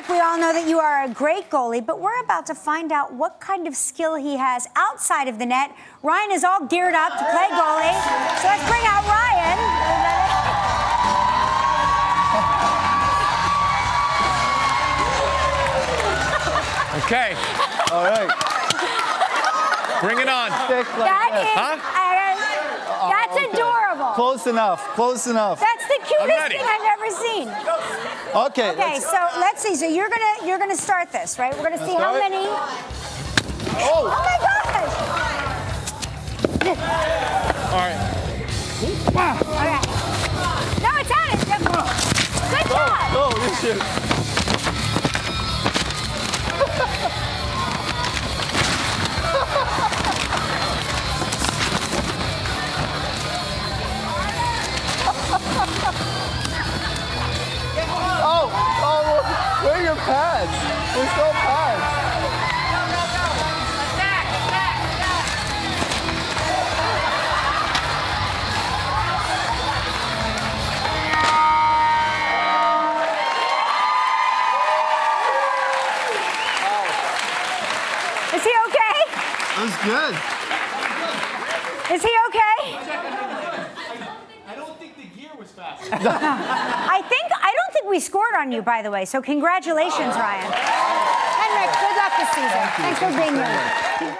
Henrik, we all know that you are a great goalie, but we're about to find out what kind of skill he has outside of the net. Ryan is all geared up to play goalie, so let's bring out Ryan. Okay, All right. bring it on. Like That this. is, Huh? uh, that's adorable. Close enough. Close enough. That's the cutest thing I've ever seen. Okay. Okay, let's- so let's see. So you're gonna you're gonna start this, right? We're gonna see how it. many. Oh. Oh my gosh! All right. Okay. No, it's on it. Good Go. job. Go. You shoot. Oh, oh, where are your pads? There's no pads. Is he okay? That was good. Is he okay? I don't think was fast. I think I don't think we scored on you, by the way. So congratulations, Ryan. Henrik, good luck this season. Thanks for being here.